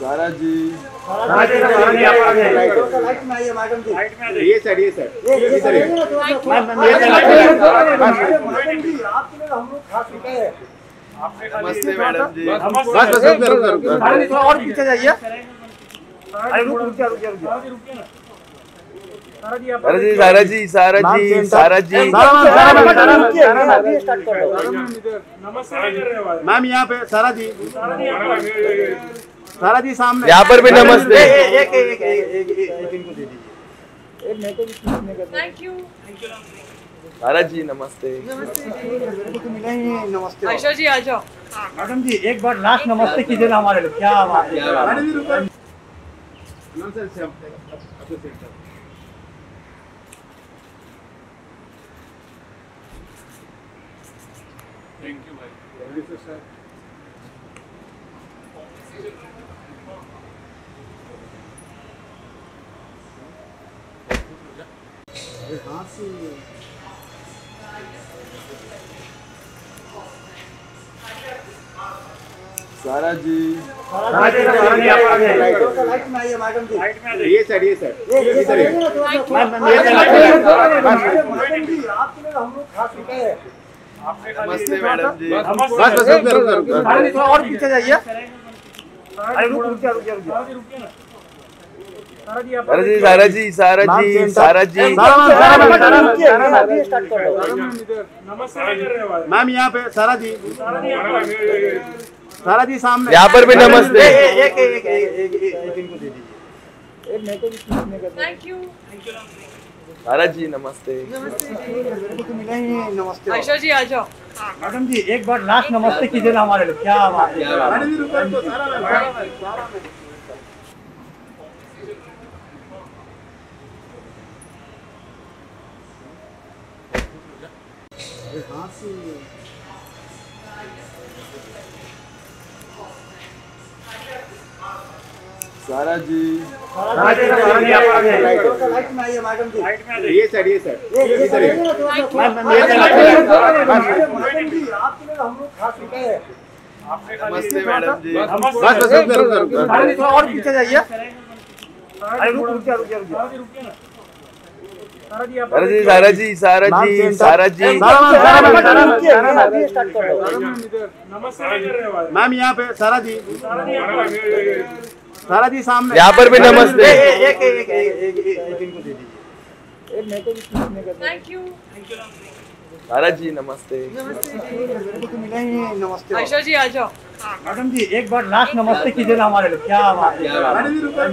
सारा जी। ये सर ये सर ये इधर ये। नमस्ते मैडम जी। बस बस और पीछे जाइए। अरे रुक रुक रुक रुक सारा जी सारा जी सारा जी सारा जी मैम यहाँ पे सारा जी सारा जी सामने। यहाँ पर भी नमस्ते। एक एक एक एक इनको दे दीजिए। थैंक यू सारा जी। नमस्ते। नमस्ते। आयशा जी आ जाओ। मैडम जी एक बार लास्ट नमस्ते कीजिए ना हमारे लिए। क्या बात है। मैडम जी रुको नमस्ते sir associate sir thank you भाई सर। सारा जी ये सर ये सर। इधर ये। नमस्ते मैडम जी बस बस रुक रुक रुक अरे थोड़ा और पीछे जाइए अरे रुक रुक जा रुक जा रुक जा सारा जी सारा जी सारा जी सारा जी मैम यहाँ पे सारा जी सारा जी सामने यहाँ पर भी नमस्ते एक एक एक एक इनको दे दीजिए थैंक यू सारा जी नमस्ते। ही नमस्ते। आयशा जी आ जाओ। मैडम जी एक बार लास्ट नमस्ते कीजिए ना हमारे लिए। क्या बात है। मैडम जी सारा सारा मैम सारा जी ये सर ये सर ये। नमस्ते मैडम जी बस बस रुक रुक रुक और पीछे जाइए अरे रुक रुक जा रुक जा रुक जा सारा जी सारा जी सारा जी सारा जी मैम यहाँ पे सारा जी सारा जी सामने। यहाँ पर भी नमस्ते। एक एक एक एक इनको दे दीजिए। थैंक यू सारा जी नमस्ते। मिला नमस्ते। आयशा जी आ जाओ। मैडम जी एक बार लास्ट नमस्ते कीजिए ना हमारे लिए। क्या बात है।